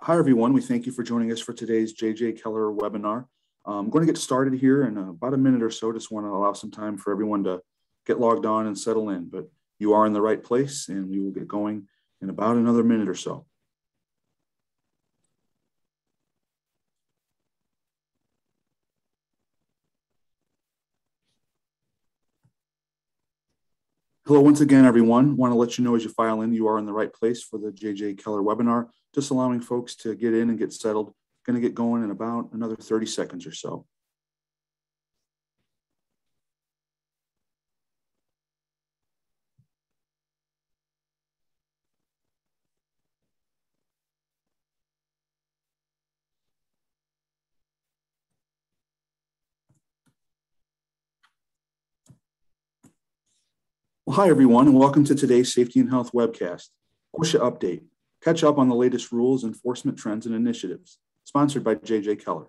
Hi, everyone. We thank you for joining us for today's JJ Keller webinar. Uh, I'm going to get started here in uh, about a minute or so. Just want to allow some time for everyone to get logged on and settle in, but you are in the right place and we will get going in about another minute or so. Hello, once again, everyone. Want to let you know as you file in, you are in the right place for the JJ Keller webinar, just allowing folks to get in and get settled. Going to get going in about another 30 seconds or so. Well, hi, everyone, and welcome to today's Safety and Health webcast. OSHA Update. Catch up on the latest rules, enforcement trends, and initiatives, sponsored by JJ Keller.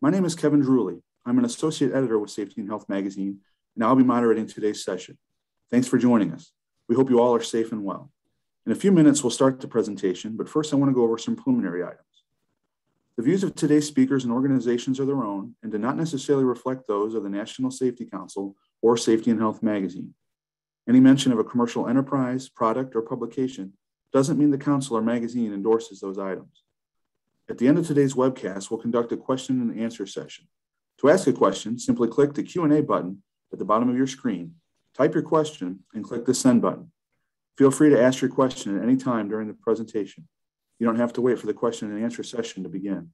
My name is Kevin Druley. I'm an associate editor with Safety and Health magazine, and I'll be moderating today's session. Thanks for joining us. We hope you all are safe and well. In a few minutes, we'll start the presentation, but first I want to go over some preliminary items. The views of today's speakers and organizations are their own and do not necessarily reflect those of the National Safety Council or Safety and Health magazine. Any mention of a commercial enterprise, product, or publication doesn't mean the council or magazine endorses those items. At the end of today's webcast, we'll conduct a question and answer session. To ask a question, simply click the Q&A button at the bottom of your screen, type your question, and click the send button. Feel free to ask your question at any time during the presentation. You don't have to wait for the question and answer session to begin.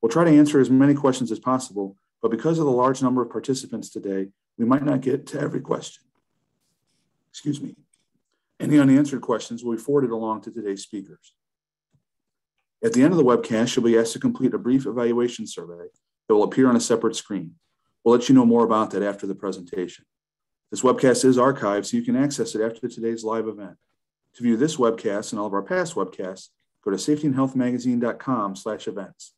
We'll try to answer as many questions as possible, but because of the large number of participants today, we might not get to every question excuse me, any unanswered questions will be forwarded along to today's speakers. At the end of the webcast, you'll be asked to complete a brief evaluation survey that will appear on a separate screen. We'll let you know more about that after the presentation. This webcast is archived, so you can access it after today's live event. To view this webcast and all of our past webcasts, go to safetyandhealthmagazine.com slash events.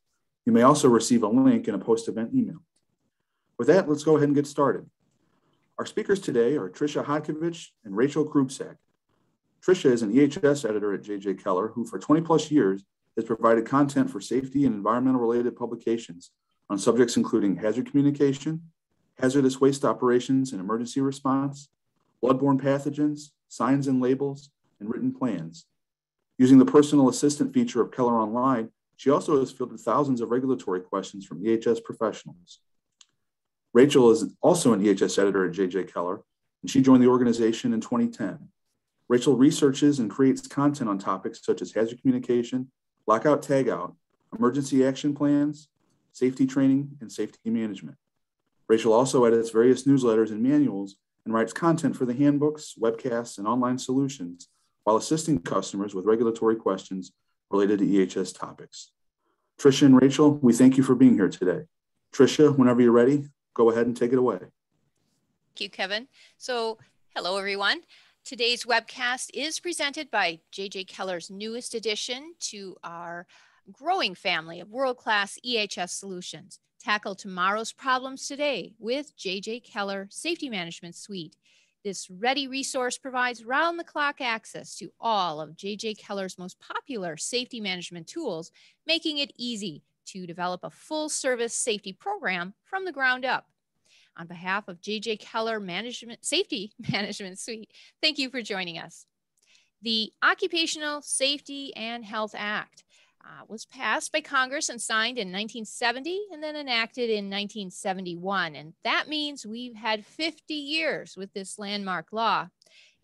You may also receive a link in a post-event email. With that, let's go ahead and get started. Our speakers today are Tricia Hodkiewicz and Rachel Krubsack. Tricia is an EHS editor at JJ Keller, who for 20 plus years has provided content for safety and environmental related publications on subjects including hazard communication, hazardous waste operations and emergency response, bloodborne pathogens, signs and labels, and written plans. Using the personal assistant feature of Keller Online, she also has fielded thousands of regulatory questions from EHS professionals. Rachel is also an EHS editor at JJ Keller, and she joined the organization in 2010. Rachel researches and creates content on topics such as hazard communication, lockout tagout, emergency action plans, safety training, and safety management. Rachel also edits various newsletters and manuals and writes content for the handbooks, webcasts, and online solutions while assisting customers with regulatory questions related to EHS topics. Tricia and Rachel, we thank you for being here today. Tricia, whenever you're ready, go ahead and take it away. Thank you, Kevin. So, hello, everyone. Today's webcast is presented by JJ Keller's newest addition to our growing family of world class EHS solutions. Tackle tomorrow's problems today with JJ Keller Safety Management Suite. This ready resource provides round the clock access to all of JJ Keller's most popular safety management tools, making it easy to develop a full service safety program from the ground up. On behalf of JJ Keller Management Safety Management Suite, thank you for joining us. The Occupational Safety and Health Act uh, was passed by Congress and signed in 1970 and then enacted in 1971. And that means we've had 50 years with this landmark law.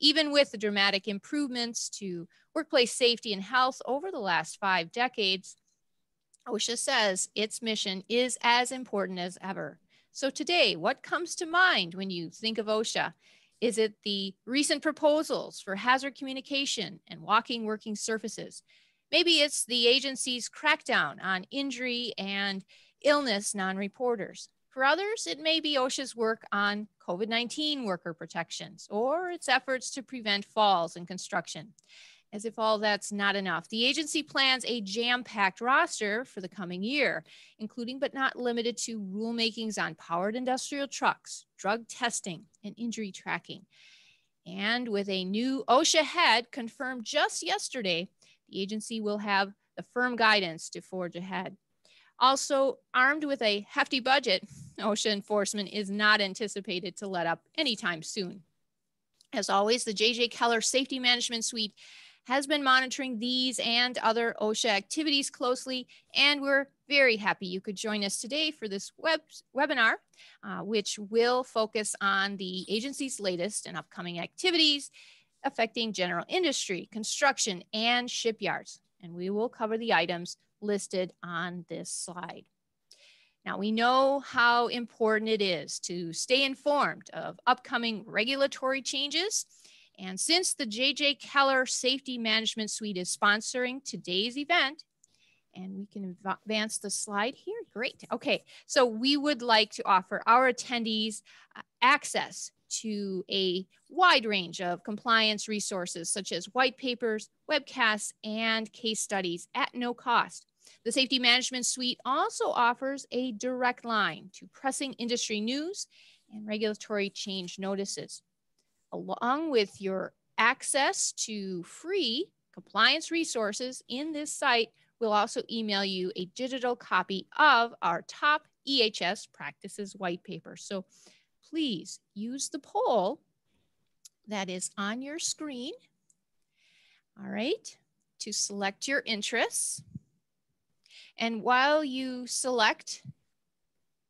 Even with the dramatic improvements to workplace safety and health over the last five decades, OSHA says its mission is as important as ever. So, today, what comes to mind when you think of OSHA? Is it the recent proposals for hazard communication and walking working surfaces? Maybe it's the agency's crackdown on injury and illness non reporters. For others, it may be OSHA's work on COVID 19 worker protections or its efforts to prevent falls in construction. As if all that's not enough, the agency plans a jam packed roster for the coming year, including but not limited to rulemakings on powered industrial trucks, drug testing, and injury tracking. And with a new OSHA head confirmed just yesterday, the agency will have the firm guidance to forge ahead. Also, armed with a hefty budget, OSHA enforcement is not anticipated to let up anytime soon. As always, the JJ Keller Safety Management Suite has been monitoring these and other OSHA activities closely, and we're very happy you could join us today for this web webinar, uh, which will focus on the agency's latest and upcoming activities affecting general industry, construction, and shipyards. And we will cover the items listed on this slide. Now, we know how important it is to stay informed of upcoming regulatory changes. And since the JJ Keller Safety Management Suite is sponsoring today's event, and we can advance the slide here. Great. Okay, so we would like to offer our attendees uh, access to a wide range of compliance resources such as white papers, webcasts, and case studies at no cost. The Safety Management Suite also offers a direct line to pressing industry news and regulatory change notices. Along with your access to free compliance resources in this site, we'll also email you a digital copy of our top EHS practices white paper. So please use the poll that is on your screen. All right, to select your interests. And while you select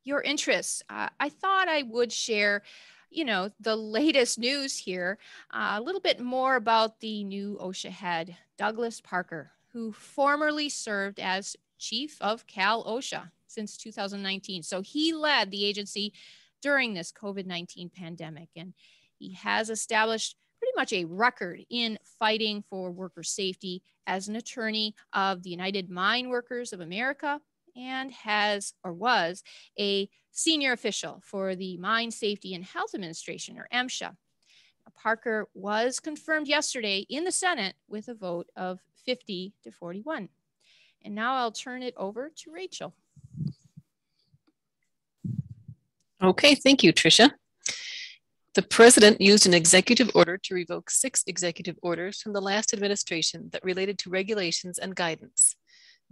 your interests, uh, I thought I would share, you know, the latest news here, uh, a little bit more about the new OSHA head, Douglas Parker, who formerly served as chief of Cal OSHA since 2019. So he led the agency during this COVID 19 pandemic, and he has established pretty much a record in fighting for worker safety as an attorney of the United Mine Workers of America and has or was a senior official for the Mine Safety and Health Administration, or MSHA. Parker was confirmed yesterday in the Senate with a vote of 50 to 41. And now I'll turn it over to Rachel. Okay, thank you, Tricia. The president used an executive order to revoke six executive orders from the last administration that related to regulations and guidance.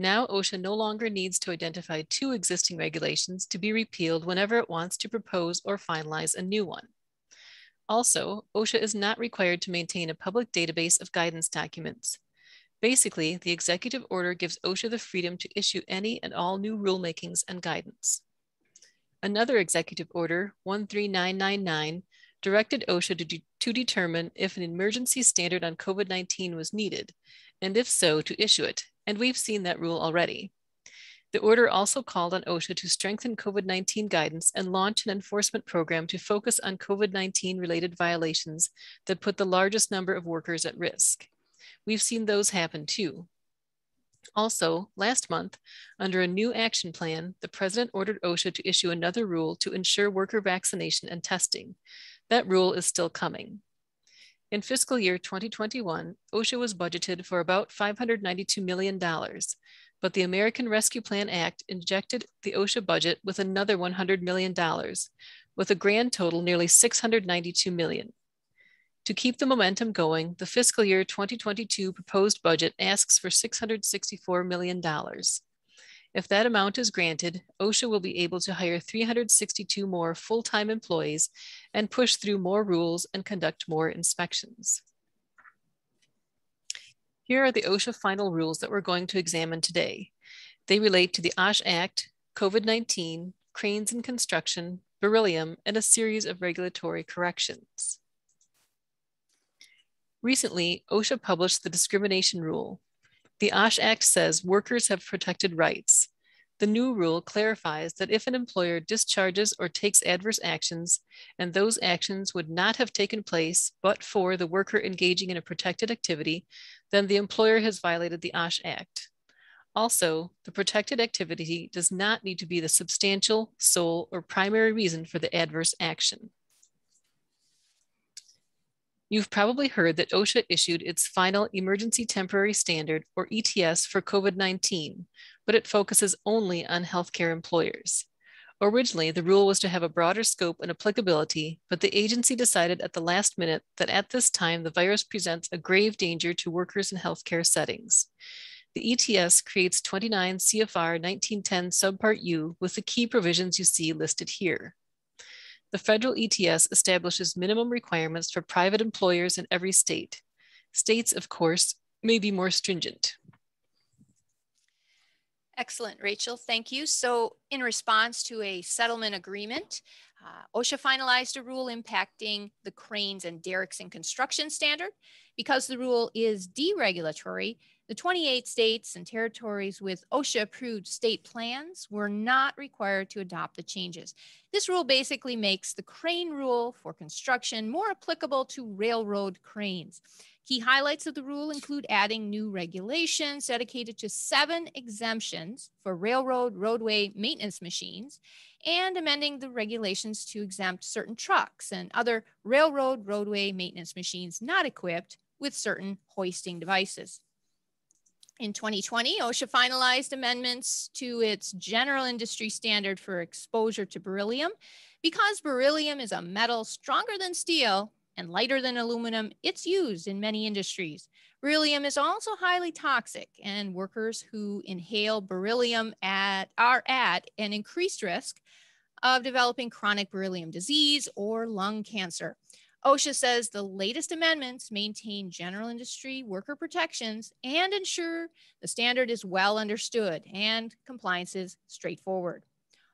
Now OSHA no longer needs to identify two existing regulations to be repealed whenever it wants to propose or finalize a new one. Also, OSHA is not required to maintain a public database of guidance documents. Basically, the executive order gives OSHA the freedom to issue any and all new rulemakings and guidance. Another executive order, 13999, directed OSHA to, de to determine if an emergency standard on COVID 19 was needed, and if so, to issue it. And we've seen that rule already. The order also called on OSHA to strengthen COVID 19 guidance and launch an enforcement program to focus on COVID 19 related violations that put the largest number of workers at risk. We've seen those happen too. Also, last month, under a new action plan, the president ordered OSHA to issue another rule to ensure worker vaccination and testing. That rule is still coming. In fiscal year 2021, OSHA was budgeted for about $592 million, but the American Rescue Plan Act injected the OSHA budget with another $100 million, with a grand total nearly 692 million. To keep the momentum going, the fiscal year 2022 proposed budget asks for $664 million. If that amount is granted, OSHA will be able to hire 362 more full-time employees and push through more rules and conduct more inspections. Here are the OSHA final rules that we're going to examine today. They relate to the OSH Act, COVID-19, cranes and construction, beryllium, and a series of regulatory corrections. Recently, OSHA published the discrimination rule, the OSH Act says workers have protected rights. The new rule clarifies that if an employer discharges or takes adverse actions, and those actions would not have taken place but for the worker engaging in a protected activity, then the employer has violated the OSH Act. Also, the protected activity does not need to be the substantial, sole, or primary reason for the adverse action. You've probably heard that OSHA issued its final Emergency Temporary Standard, or ETS, for COVID 19, but it focuses only on healthcare employers. Originally, the rule was to have a broader scope and applicability, but the agency decided at the last minute that at this time the virus presents a grave danger to workers in healthcare settings. the ETS creates 29 CFR 1910 subpart U with the key provisions you see listed here. The federal ETS establishes minimum requirements for private employers in every state. States, of course, may be more stringent. Excellent, Rachel. Thank you. So, in response to a settlement agreement, uh, OSHA finalized a rule impacting the cranes and derricks in construction standard. Because the rule is deregulatory, the 28 states and territories with OSHA approved state plans were not required to adopt the changes. This rule basically makes the crane rule for construction more applicable to railroad cranes. Key highlights of the rule include adding new regulations dedicated to seven exemptions for railroad roadway maintenance machines and amending the regulations to exempt certain trucks and other railroad roadway maintenance machines not equipped with certain hoisting devices. In 2020, OSHA finalized amendments to its general industry standard for exposure to beryllium. Because beryllium is a metal stronger than steel and lighter than aluminum, it's used in many industries. Beryllium is also highly toxic, and workers who inhale beryllium at, are at an increased risk of developing chronic beryllium disease or lung cancer. OSHA says the latest amendments maintain general industry worker protections and ensure the standard is well understood and compliance is straightforward.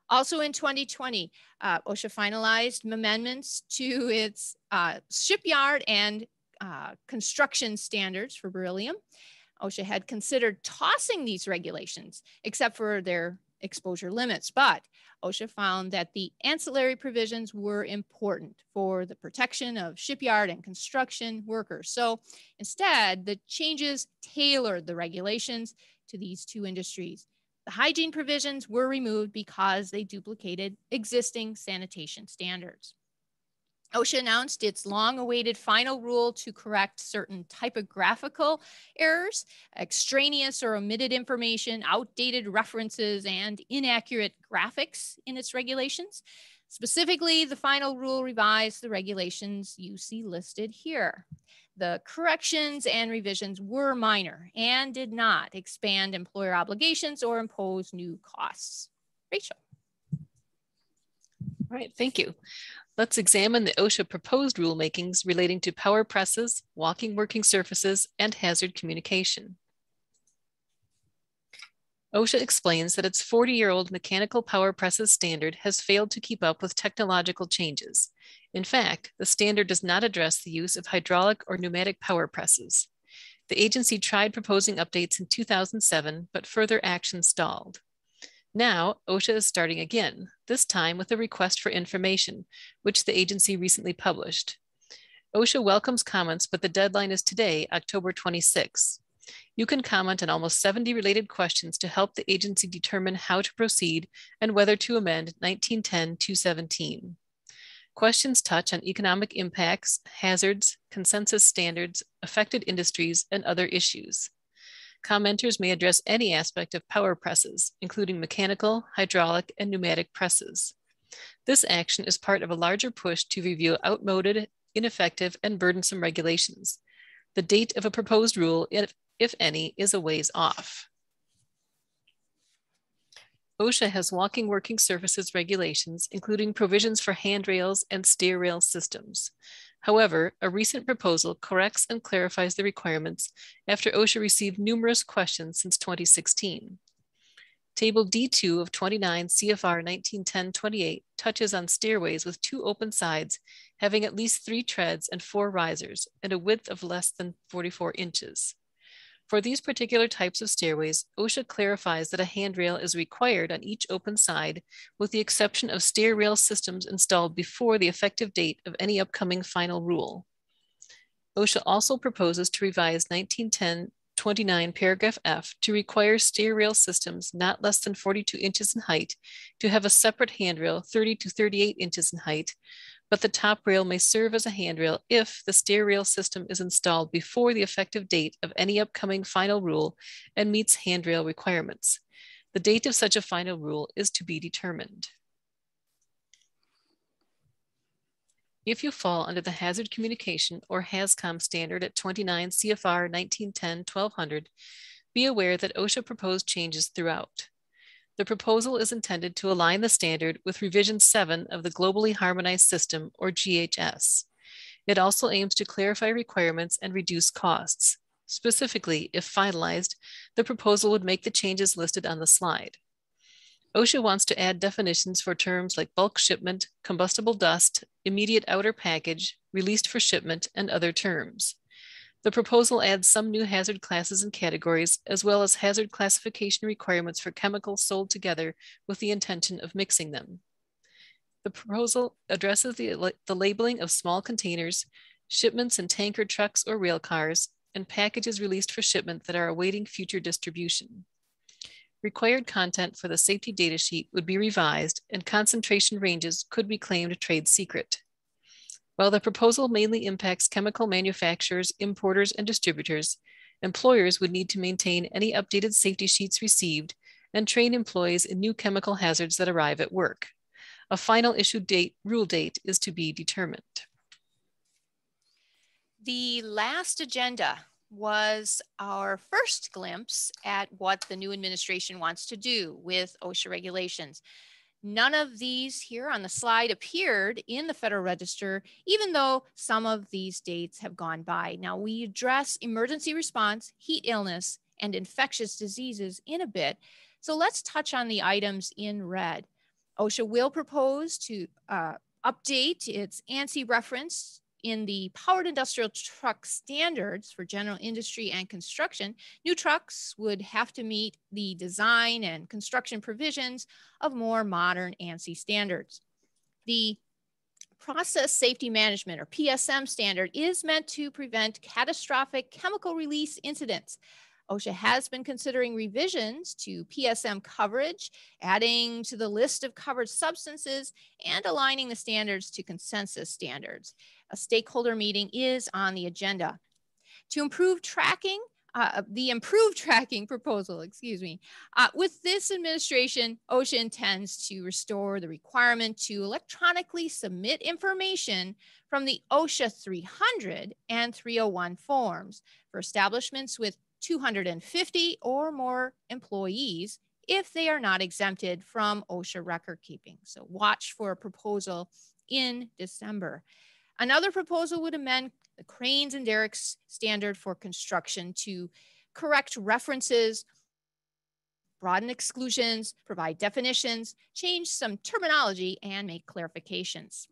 Also in 2020, uh, OSHA finalized amendments to its uh, shipyard and uh, construction standards for beryllium. OSHA had considered tossing these regulations, except for their exposure limits, but OSHA found that the ancillary provisions were important for the protection of shipyard and construction workers. So instead, the changes tailored the regulations to these two industries. The hygiene provisions were removed because they duplicated existing sanitation standards. OSHA announced its long awaited final rule to correct certain typographical errors, extraneous or omitted information, outdated references, and inaccurate graphics in its regulations. Specifically, the final rule revised the regulations you see listed here. The corrections and revisions were minor and did not expand employer obligations or impose new costs. Rachel. All right, thank you. Let's examine the OSHA proposed rulemakings relating to power presses, walking working surfaces, and hazard communication. OSHA explains that its 40-year-old mechanical power presses standard has failed to keep up with technological changes. In fact, the standard does not address the use of hydraulic or pneumatic power presses. The agency tried proposing updates in 2007, but further action stalled. Now, OSHA is starting again, this time with a request for information, which the agency recently published. OSHA welcomes comments, but the deadline is today, October 26. You can comment on almost 70 related questions to help the agency determine how to proceed and whether to amend 1910-217. Questions touch on economic impacts, hazards, consensus standards, affected industries, and other issues. Commenters may address any aspect of power presses, including mechanical, hydraulic, and pneumatic presses. This action is part of a larger push to review outmoded, ineffective, and burdensome regulations. The date of a proposed rule, if, if any, is a ways off. OSHA has walking working surfaces regulations, including provisions for handrails and stair rail systems. However, a recent proposal corrects and clarifies the requirements after OSHA received numerous questions since 2016. Table D2 of 29 CFR 1910-28 touches on stairways with two open sides having at least three treads and four risers and a width of less than 44 inches. For these particular types of stairways, OSHA clarifies that a handrail is required on each open side, with the exception of stair rail systems installed before the effective date of any upcoming final rule. OSHA also proposes to revise 1910 29 paragraph F to require stair rail systems not less than 42 inches in height to have a separate handrail 30 to 38 inches in height but the top rail may serve as a handrail if the stair rail system is installed before the effective date of any upcoming final rule and meets handrail requirements. The date of such a final rule is to be determined. If you fall under the Hazard Communication or HAZCOM standard at 29 CFR 1910-1200, be aware that OSHA proposed changes throughout. The proposal is intended to align the standard with revision 7 of the Globally Harmonized System, or GHS. It also aims to clarify requirements and reduce costs. Specifically, if finalized, the proposal would make the changes listed on the slide. OSHA wants to add definitions for terms like bulk shipment, combustible dust, immediate outer package, released for shipment, and other terms. The proposal adds some new hazard classes and categories, as well as hazard classification requirements for chemicals sold together with the intention of mixing them. The proposal addresses the, the labeling of small containers, shipments in tanker trucks or rail cars, and packages released for shipment that are awaiting future distribution. Required content for the safety data sheet would be revised and concentration ranges could be claimed trade secret. While the proposal mainly impacts chemical manufacturers, importers, and distributors, employers would need to maintain any updated safety sheets received and train employees in new chemical hazards that arrive at work. A final issue date, rule date is to be determined. The last agenda was our first glimpse at what the new administration wants to do with OSHA regulations. None of these here on the slide appeared in the Federal Register, even though some of these dates have gone by. Now, we address emergency response, heat illness, and infectious diseases in a bit. So let's touch on the items in red. OSHA will propose to uh, update its ANSI reference in the powered industrial truck standards for general industry and construction, new trucks would have to meet the design and construction provisions of more modern ANSI standards. The Process Safety Management or PSM standard is meant to prevent catastrophic chemical release incidents OSHA has been considering revisions to PSM coverage, adding to the list of covered substances, and aligning the standards to consensus standards. A stakeholder meeting is on the agenda. To improve tracking, uh, the improved tracking proposal, excuse me. Uh, with this administration, OSHA intends to restore the requirement to electronically submit information from the OSHA 300 and 301 forms for establishments with 250 or more employees if they are not exempted from OSHA record keeping. So watch for a proposal in December. Another proposal would amend the cranes and derricks standard for construction to correct references, broaden exclusions, provide definitions, change some terminology, and make clarifications.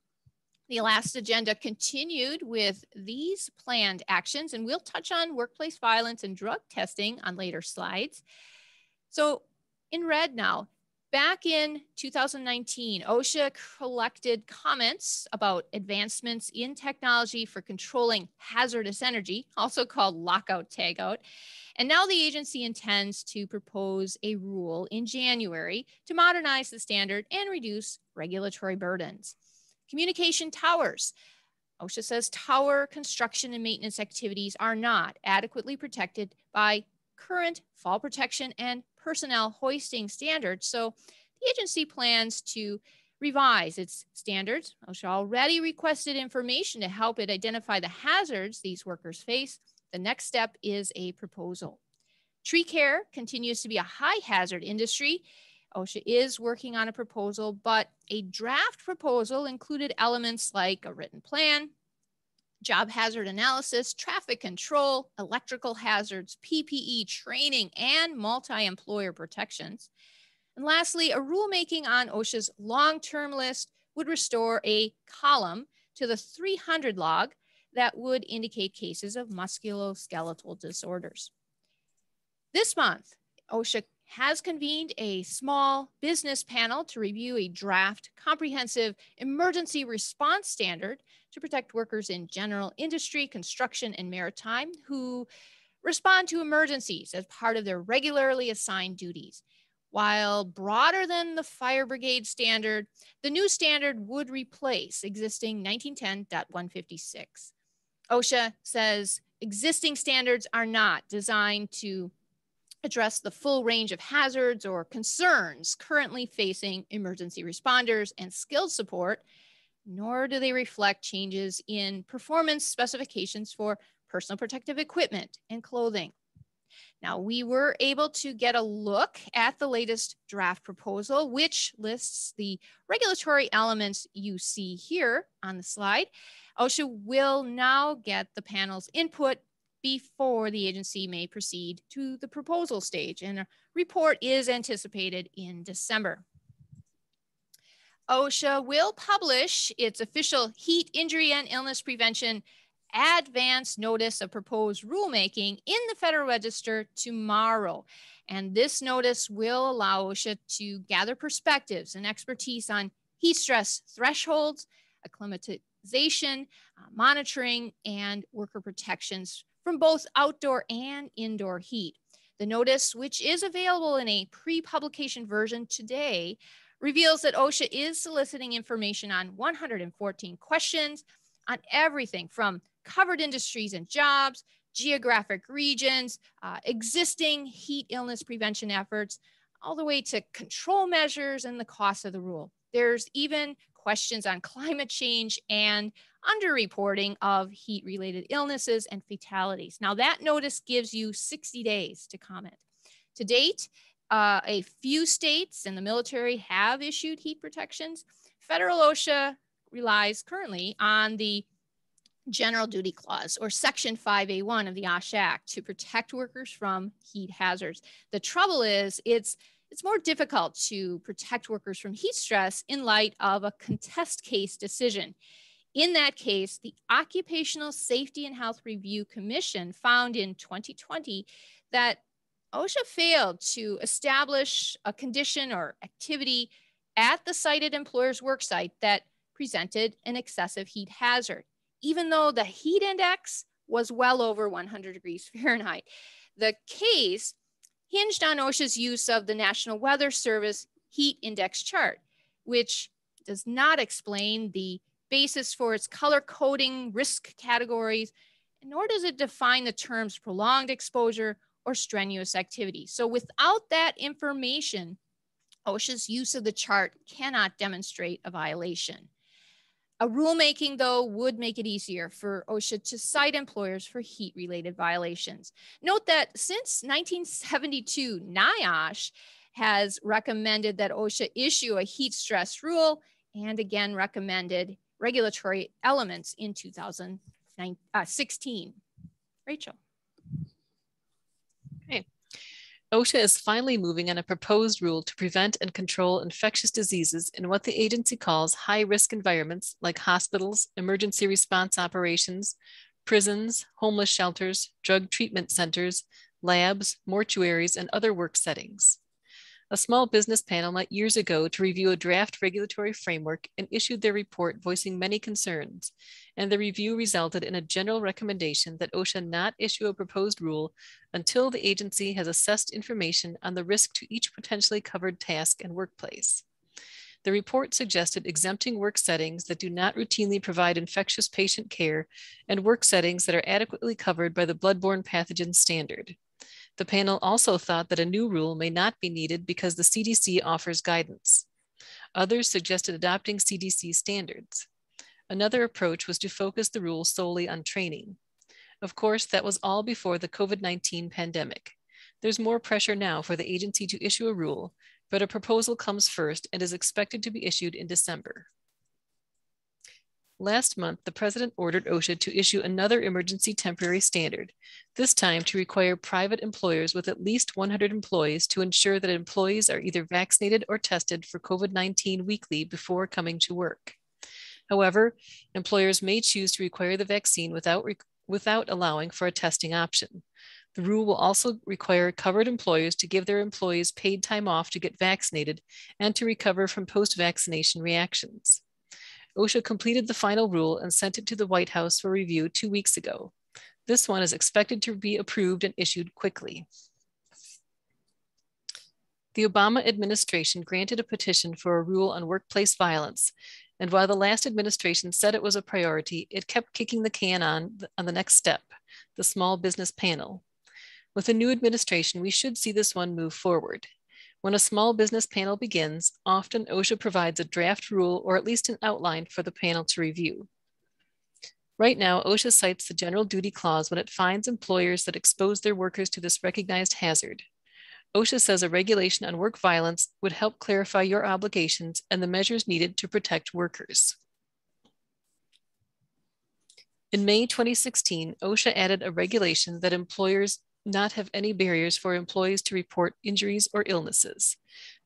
The last agenda continued with these planned actions, and we'll touch on workplace violence and drug testing on later slides. So in red now, back in 2019, OSHA collected comments about advancements in technology for controlling hazardous energy, also called lockout tagout. And now the agency intends to propose a rule in January to modernize the standard and reduce regulatory burdens. Communication towers. OSHA says tower construction and maintenance activities are not adequately protected by current fall protection and personnel hoisting standards. So the agency plans to revise its standards. OSHA already requested information to help it identify the hazards these workers face. The next step is a proposal. Tree care continues to be a high hazard industry Oh, OSHA is working on a proposal, but a draft proposal included elements like a written plan, job hazard analysis, traffic control, electrical hazards, PPE training, and multi-employer protections. And lastly, a rulemaking on OSHA's long-term list would restore a column to the 300 log that would indicate cases of musculoskeletal disorders. This month, OSHA has convened a small business panel to review a draft comprehensive emergency response standard to protect workers in general industry, construction, and maritime who respond to emergencies as part of their regularly assigned duties. While broader than the fire brigade standard, the new standard would replace existing 1910.156. OSHA says existing standards are not designed to address the full range of hazards or concerns currently facing emergency responders and skilled support, nor do they reflect changes in performance specifications for personal protective equipment and clothing. Now, we were able to get a look at the latest draft proposal, which lists the regulatory elements you see here on the slide. OSHA will now get the panel's input before the agency may proceed to the proposal stage, and a report is anticipated in December. OSHA will publish its official heat injury and illness prevention advance notice of proposed rulemaking in the Federal Register tomorrow. And this notice will allow OSHA to gather perspectives and expertise on heat stress thresholds, acclimatization, uh, monitoring, and worker protections from both outdoor and indoor heat. The notice, which is available in a pre publication version today, reveals that OSHA is soliciting information on 114 questions on everything from covered industries and jobs, geographic regions, uh, existing heat illness prevention efforts, all the way to control measures and the cost of the rule. There's even questions on climate change and underreporting of heat related illnesses and fatalities. Now, that notice gives you 60 days to comment. To date, uh, a few states and the military have issued heat protections. Federal OSHA relies currently on the General Duty Clause or Section 5A1 of the OSHA Act to protect workers from heat hazards. The trouble is, it's it's more difficult to protect workers from heat stress in light of a contest case decision. In that case, the Occupational Safety and Health Review Commission found in 2020 that OSHA failed to establish a condition or activity at the cited employer's worksite that presented an excessive heat hazard, even though the heat index was well over 100 degrees Fahrenheit. The case hinged on OSHA's use of the National Weather Service heat index chart, which does not explain the basis for its color coding risk categories, nor does it define the terms prolonged exposure or strenuous activity. So without that information, OSHA's use of the chart cannot demonstrate a violation. A rulemaking, though, would make it easier for OSHA to cite employers for heat related violations. Note that since 1972, NIOSH has recommended that OSHA issue a heat stress rule and again recommended regulatory elements in 2016. Uh, Rachel. OSHA is finally moving on a proposed rule to prevent and control infectious diseases in what the agency calls high risk environments like hospitals, emergency response operations, prisons, homeless shelters, drug treatment centers, labs, mortuaries, and other work settings. A small business panel met years ago to review a draft regulatory framework and issued their report voicing many concerns. And the review resulted in a general recommendation that OSHA not issue a proposed rule until the agency has assessed information on the risk to each potentially covered task and workplace. The report suggested exempting work settings that do not routinely provide infectious patient care and work settings that are adequately covered by the bloodborne pathogen standard. The panel also thought that a new rule may not be needed because the CDC offers guidance. Others suggested adopting CDC standards. Another approach was to focus the rule solely on training. Of course, that was all before the COVID 19 pandemic. There's more pressure now for the agency to issue a rule, but a proposal comes first and is expected to be issued in December. Last month, the president ordered OSHA to issue another emergency temporary standard, this time to require private employers with at least 100 employees to ensure that employees are either vaccinated or tested for COVID 19 weekly before coming to work. However, employers may choose to require the vaccine without, without allowing for a testing option. The rule will also require covered employers to give their employees paid time off to get vaccinated and to recover from post vaccination reactions. OSHA completed the final rule and sent it to the White House for review two weeks ago. This one is expected to be approved and issued quickly. The Obama administration granted a petition for a rule on workplace violence, and while the last administration said it was a priority, it kept kicking the can on, on the next step, the small business panel. With a new administration, we should see this one move forward. When a small business panel begins, often OSHA provides a draft rule or at least an outline for the panel to review. Right now, OSHA cites the general duty clause when it finds employers that expose their workers to this recognized hazard. OSHA says a regulation on work violence would help clarify your obligations and the measures needed to protect workers. In May 2016, OSHA added a regulation that employers not have any barriers for employees to report injuries or illnesses.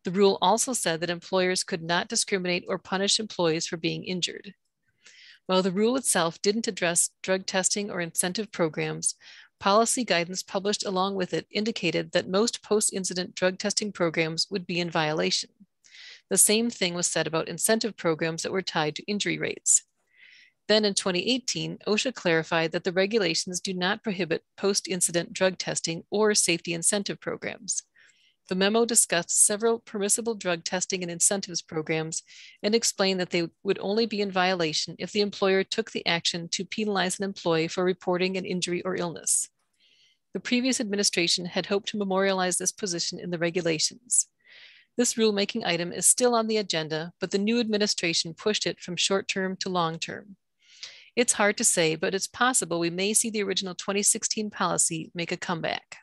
The rule also said that employers could not discriminate or punish employees for being injured. While the rule itself didn't address drug testing or incentive programs, policy guidance published along with it indicated that most post incident drug testing programs would be in violation. The same thing was said about incentive programs that were tied to injury rates. Then in 2018, OSHA clarified that the regulations do not prohibit post incident drug testing or safety incentive programs. The memo discussed several permissible drug testing and incentives programs and explained that they would only be in violation if the employer took the action to penalize an employee for reporting an injury or illness. The previous administration had hoped to memorialize this position in the regulations. This rulemaking item is still on the agenda, but the new administration pushed it from short term to long term. It's hard to say, but it's possible we may see the original 2016 policy make a comeback.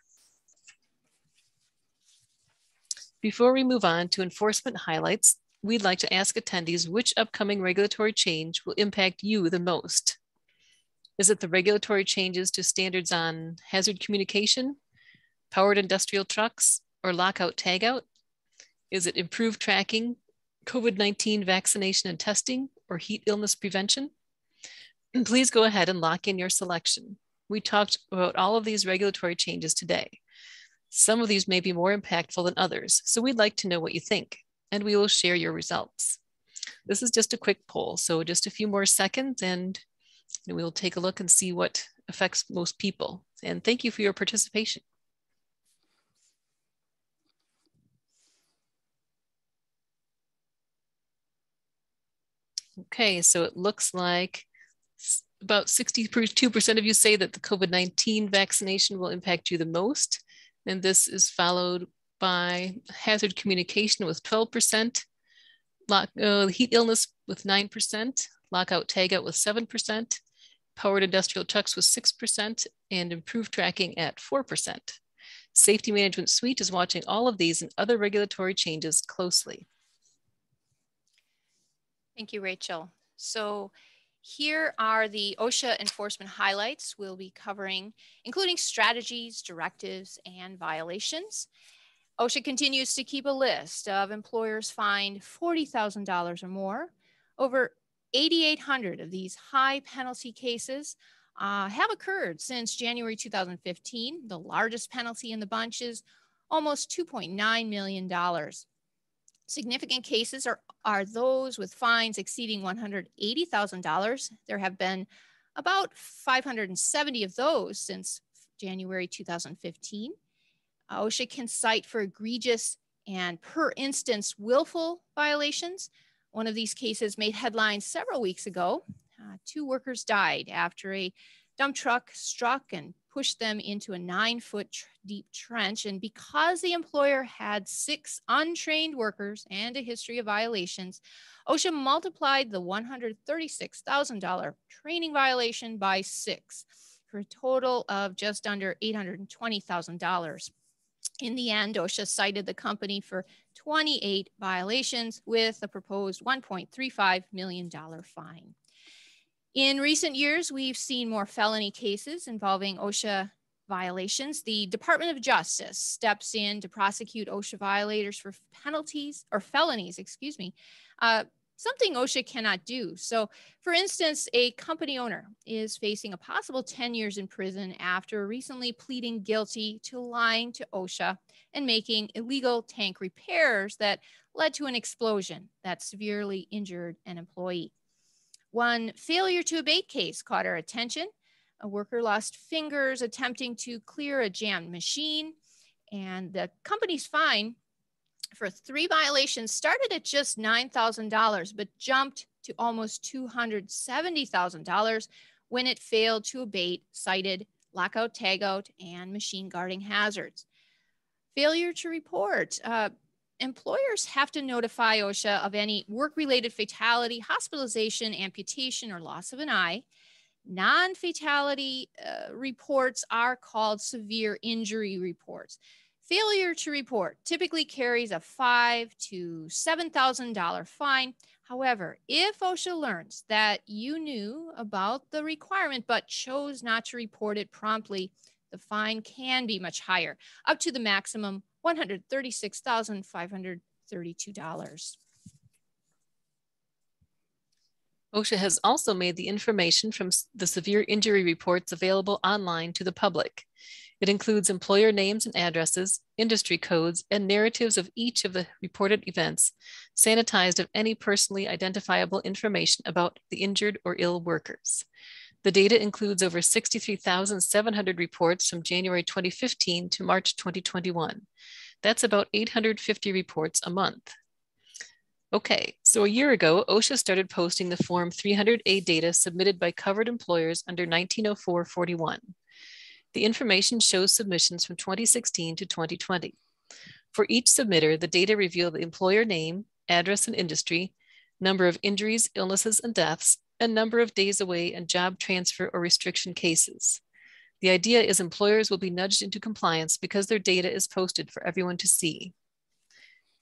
Before we move on to enforcement highlights, we'd like to ask attendees which upcoming regulatory change will impact you the most. Is it the regulatory changes to standards on hazard communication, powered industrial trucks, or lockout tagout? Is it improved tracking, COVID 19 vaccination and testing, or heat illness prevention? Please go ahead and lock in your selection. We talked about all of these regulatory changes today. Some of these may be more impactful than others, so we'd like to know what you think, and we will share your results. This is just a quick poll, so just a few more seconds and we'll take a look and see what affects most people. And thank you for your participation. Okay, so it looks like about 62% of you say that the COVID-19 vaccination will impact you the most. And this is followed by hazard communication with 12%, lock, uh, heat illness with 9%, lockout tagout with 7%, powered industrial trucks with 6%, and improved tracking at 4%. Safety Management Suite is watching all of these and other regulatory changes closely. Thank you, Rachel. So here are the OSHA enforcement highlights we'll be covering, including strategies, directives, and violations. OSHA continues to keep a list of employers fined $40,000 or more. Over 8,800 of these high penalty cases uh, have occurred since January 2015. The largest penalty in the bunch is almost $2.9 million. Significant cases are, are those with fines exceeding $180,000. There have been about 570 of those since January 2015. OSHA can cite for egregious and per instance willful violations. One of these cases made headlines several weeks ago. Uh, two workers died after a dump truck struck and pushed them into a nine foot tr- deep trench. And because the employer had six untrained workers and a history of violations, OSHA multiplied the $136,000 training violation by six for a total of just under $820,000. In the end, OSHA cited the company for 28 violations with a proposed $1.35 million fine. In recent years, we've seen more felony cases involving OSHA violations. The Department of Justice steps in to prosecute OSHA violators for penalties or felonies, excuse me, uh, something OSHA cannot do. So, for instance, a company owner is facing a possible 10 years in prison after recently pleading guilty to lying to OSHA and making illegal tank repairs that led to an explosion that severely injured an employee. One failure to abate case caught our attention. A worker lost fingers attempting to clear a jammed machine, and the company's fine for three violations started at just $9,000, but jumped to almost $270,000 when it failed to abate cited lockout, tagout, and machine guarding hazards. Failure to report. Uh, employers have to notify OSHA of any work related fatality, hospitalization, amputation, or loss of an eye. Non fatality uh, reports are called severe injury reports. Failure to report typically carries a five to seven thousand dollar fine. However, if OSHA learns that you knew about the requirement but chose not to report it promptly, the fine can be much higher, up to the maximum $136,532. OSHA has also made the information from the severe injury reports available online to the public. It includes employer names and addresses, industry codes, and narratives of each of the reported events, sanitized of any personally identifiable information about the injured or ill workers. The data includes over 63,700 reports from January 2015 to March 2021. That's about 850 reports a month. Okay, so a year ago, OSHA started posting the Form 300A data submitted by covered employers under 1904-41. The information shows submissions from 2016 to 2020. For each submitter, the data reveal the employer name, address and industry, number of injuries, illnesses, and deaths, and number of days away and job transfer or restriction cases. The idea is employers will be nudged into compliance because their data is posted for everyone to see.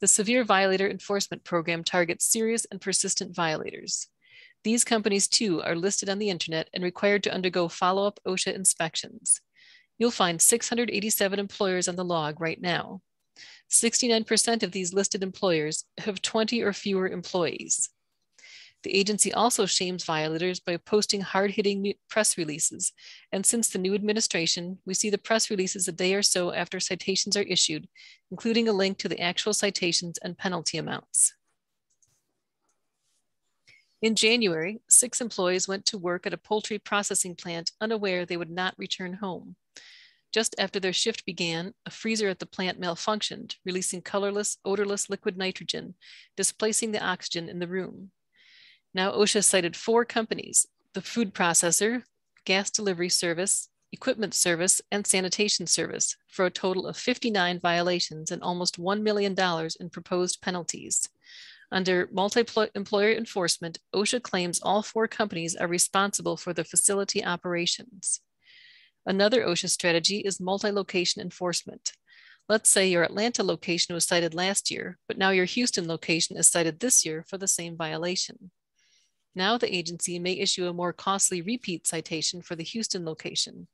The Severe Violator Enforcement Program targets serious and persistent violators. These companies too are listed on the internet and required to undergo follow-up OSHA inspections. You'll find 687 employers on the log right now. 69% of these listed employers have 20 or fewer employees. The agency also shames violators by posting hard hitting press releases. And since the new administration, we see the press releases a day or so after citations are issued, including a link to the actual citations and penalty amounts. In January, six employees went to work at a poultry processing plant unaware they would not return home. Just after their shift began, a freezer at the plant malfunctioned, releasing colorless, odorless liquid nitrogen, displacing the oxygen in the room. Now OSHA cited four companies, the food processor, gas delivery service, equipment service, and sanitation service for a total of 59 violations and almost $1 million in proposed penalties. Under multi-employer enforcement, OSHA claims all four companies are responsible for the facility operations. Another OSHA strategy is multi-location enforcement. Let's say your Atlanta location was cited last year, but now your Houston location is cited this year for the same violation. Now the agency may issue a more costly repeat citation for the Houston location,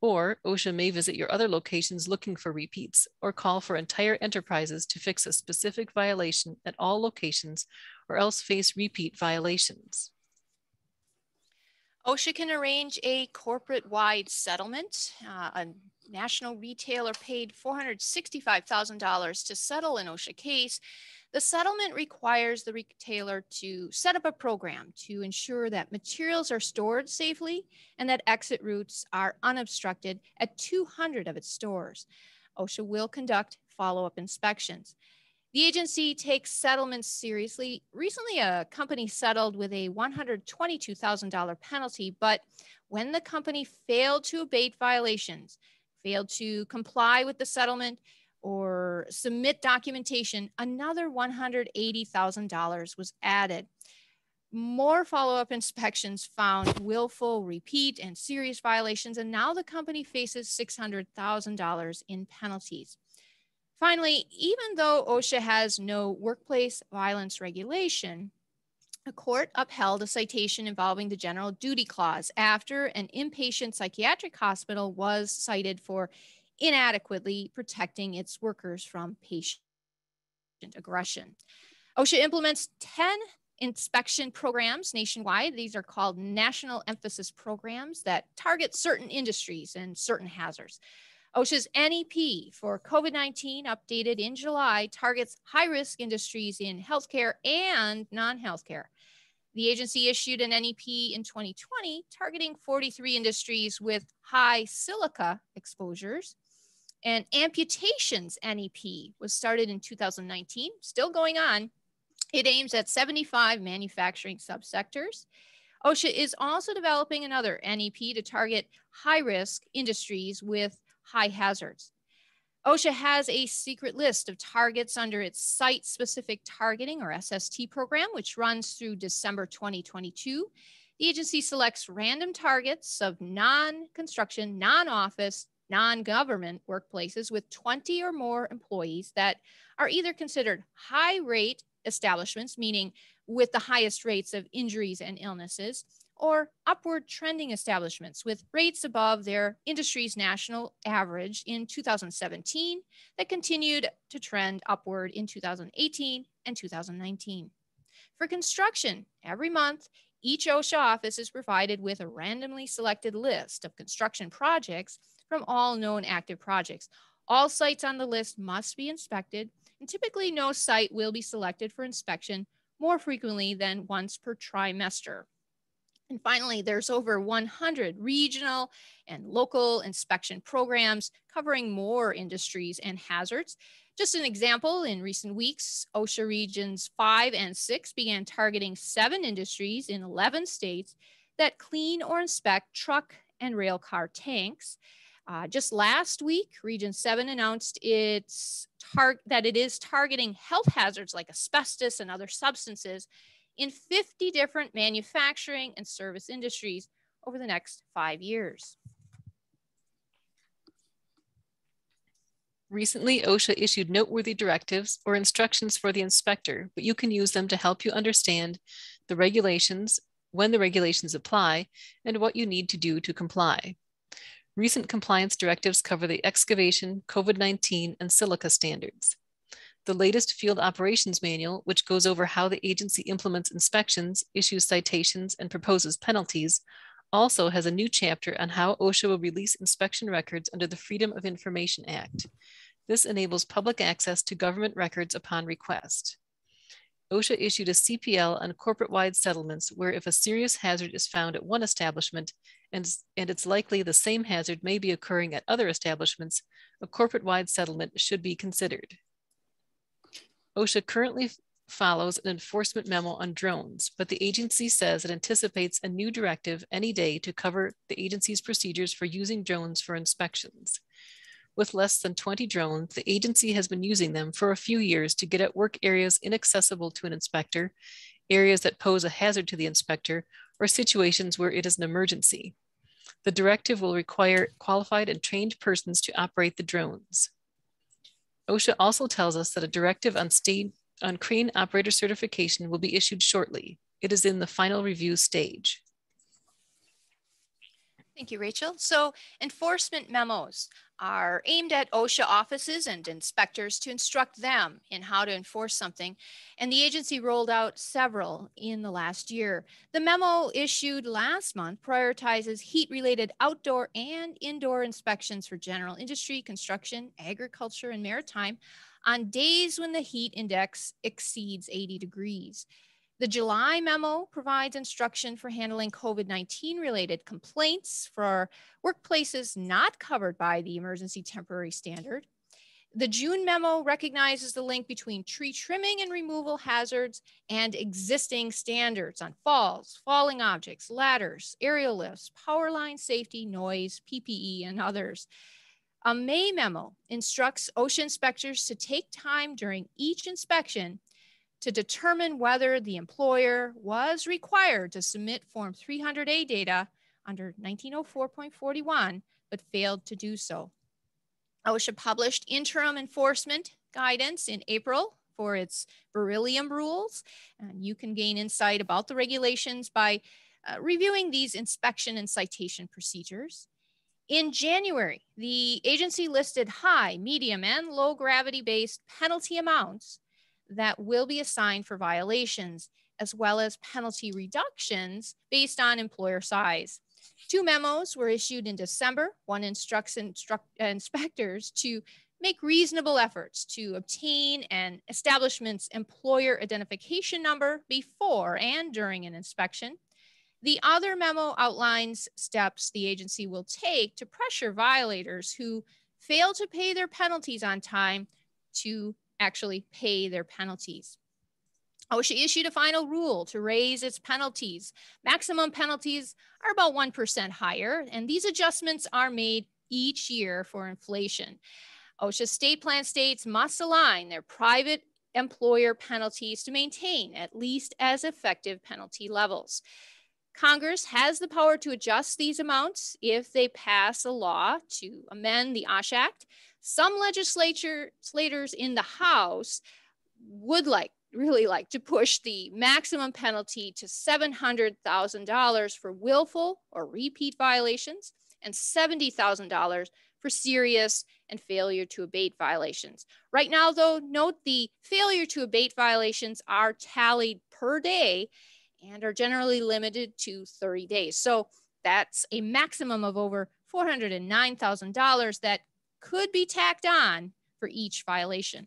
or OSHA may visit your other locations looking for repeats or call for entire enterprises to fix a specific violation at all locations or else face repeat violations. OSHA can arrange a corporate wide settlement. Uh, a national retailer paid $465,000 to settle an OSHA case the settlement requires the retailer to set up a program to ensure that materials are stored safely and that exit routes are unobstructed at 200 of its stores. OSHA will conduct follow up inspections. The agency takes settlements seriously. Recently, a company settled with a $122,000 penalty, but when the company failed to abate violations, failed to comply with the settlement, or submit documentation, another $180,000 was added. More follow up inspections found willful, repeat, and serious violations, and now the company faces $600,000 in penalties. Finally, even though OSHA has no workplace violence regulation, a court upheld a citation involving the general duty clause after an inpatient psychiatric hospital was cited for inadequately protecting its workers from patient aggression. OSHA implements 10 inspection programs nationwide. These are called national emphasis programs that target certain industries and certain hazards. OSHA's NEP for COVID 19, updated in July, targets high risk industries in healthcare and non healthcare. The agency issued an NEP in 2020 targeting 43 industries with high silica exposures. And amputations NEP was started in 2019, still going on. It aims at 75 manufacturing subsectors. OSHA is also developing another NEP to target high risk industries with high hazards. OSHA has a secret list of targets under its site specific targeting or SST program, which runs through December 2022. the agency selects random targets of non construction, non office, non government workplaces with 20 or more employees that are either considered high rate establishments, meaning with the highest rates of injuries and illnesses, or upward trending establishments with rates above their industry's national average in 2017 that continued to trend upward in 2018 and 2019. For construction, every month, each OSHA office is provided with a randomly selected list of construction projects from all known active projects. All sites on the list must be inspected, and typically no site will be selected for inspection more frequently than once per trimester. And finally, there's over 100 regional and local inspection programs covering more industries and hazards. Just an example, in recent weeks, OSHA regions five and six began targeting seven industries in 11 states that clean or inspect truck and rail car tanks. Uh, just last week, Region 7 announced its tar- that it is targeting health hazards like asbestos and other substances in 50 different manufacturing and service industries over the next five years. Recently, OSHA issued noteworthy directives or instructions for the inspector, but you can use them to help you understand the regulations, when the regulations apply, and what you need to do to comply. Recent compliance directives cover the excavation, COVID 19, and silica standards. The latest Field Operations Manual, which goes over how the agency implements inspections, issues citations, and proposes penalties, also has a new chapter on how OSHA will release inspection records under the Freedom of Information Act. This enables public access to government records upon request. OSHA issued a CPL on corporate-wide settlements where if a serious hazard is found at one establishment and, and it's likely the same hazard may be occurring at other establishments, a corporate-wide settlement should be considered. OSHA currently follows an enforcement memo on drones, but the agency says it anticipates a new directive any day to cover the agency's procedures for using drones for inspections. With less than 20 drones, the agency has been using them for a few years to get at work areas inaccessible to an inspector, areas that pose a hazard to the inspector, or situations where it is an emergency. The directive will require qualified and trained persons to operate the drones. OSHA also tells us that a directive on, state, on crane operator certification will be issued shortly. It is in the final review stage. Thank you, Rachel. So enforcement memos are aimed at OSHA offices and inspectors to instruct them in how to enforce something. And the agency rolled out several in the last year. The memo issued last month prioritizes heat related outdoor and indoor inspections for general industry, construction, agriculture, and maritime on days when the heat index exceeds 80 degrees. The July memo provides instruction for handling COVID 19 related complaints for workplaces not covered by the emergency temporary standard. The June memo recognizes the link between tree trimming and removal hazards and existing standards on falls, falling objects, ladders, aerial lifts, power line safety, noise, PPE, and others. A May memo instructs OSHA inspectors to take time during each inspection to determine whether the employer was required to submit Form 300A data under 1904.41, but failed to do so. OSHA published interim enforcement guidance in April for its beryllium rules. And you can gain insight about the regulations by uh, reviewing these inspection and citation procedures. In January, the agency listed high, medium, and low gravity based penalty amounts that will be assigned for violations, as well as penalty reductions based on employer size. Two memos were issued in December. One instructs instruct, uh, inspectors to make reasonable efforts to obtain an establishment's employer identification number before and during an inspection. The other memo outlines steps the agency will take to pressure violators who fail to pay their penalties on time to actually pay their penalties. Oh, OSHA issued a final rule to raise its penalties. Maximum penalties are about 1% higher, and these adjustments are made each year for inflation. OSHA state plan states must align their private employer penalties to maintain at least as effective penalty levels. Congress has the power to adjust these amounts if they pass a law to amend the OSH Act. Some legislators in the House would like, really like to push the maximum penalty to $700,000 for willful or repeat violations and $70,000 for serious and failure to abate violations. Right now, though, note the failure to abate violations are tallied per day and are generally limited to 30 days. So that's a maximum of over $409,000 that could be tacked on for each violation.